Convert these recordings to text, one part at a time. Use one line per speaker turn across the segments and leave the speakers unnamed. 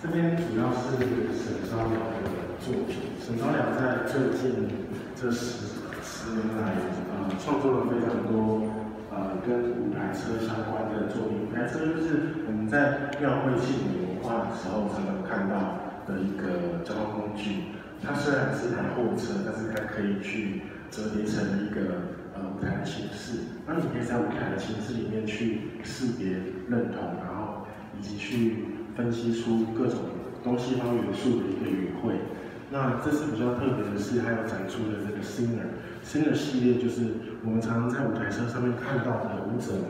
这边主要是沈昭良的作品。沈昭良在最近这十十年来，呃，创作了非常多呃跟舞台车相关的作品。舞台车就是我们在庙会庆典文化的时候常常看到的一个交通工具。它虽然是台货车，但是它可以去折叠成一个呃舞台的形式。那你可以在舞台的形式里面去识别、认同，然后以及去。分析出各种东西方元素的一个语汇。那这次比较特别的是，还有展出的这个 Singer，Singer 系列就是我们常常在舞台车上面看到的舞者们。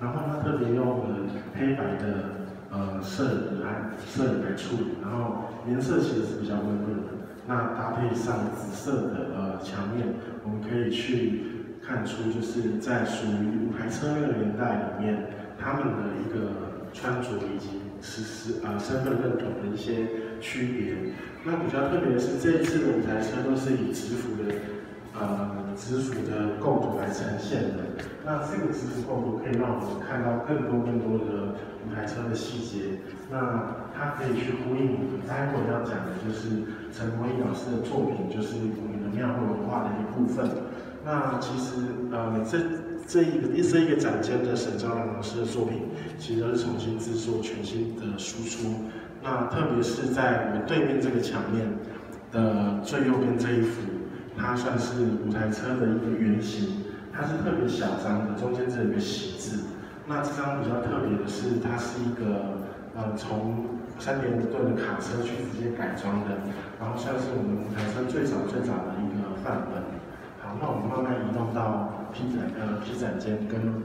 然后他特别用了黑白的呃摄影来摄影来处理，然后颜色其实是比较温润的。那搭配上紫色的呃墙面，我们可以去看出就是在属于舞台车那个年代里面，他们的一个穿着以及。实施啊身份认同的一些区别。那比较特别的是，这一次的舞台车都是以直幅的呃直幅的构图来呈现的。那这个直幅构图可以让我们看到更多更多的舞台车的细节。那它可以去呼应我们待会要讲的就是陈国义老师的作品，就是我们的庙会文化的一部分。那其实呃这。这一个这一个展间的沈昭良老师的作品，其实都是重新制作、全新的输出。那特别是在我对面这个墙面的最右边这一幅，它算是舞台车的一个原型，它是特别小张的，中间只有一个喜字。那这张比较特别的是，它是一个呃从三点五吨的卡车去直接改装的，然后算是我们舞台车最早最早的一个范本。然后我们慢慢移动到。皮展呃皮展间跟。